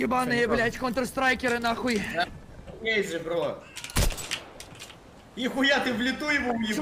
Ебаные, блядь, контрстрайкеры нахуй. Ей же, бро. Нихуя ты в лету его уебал.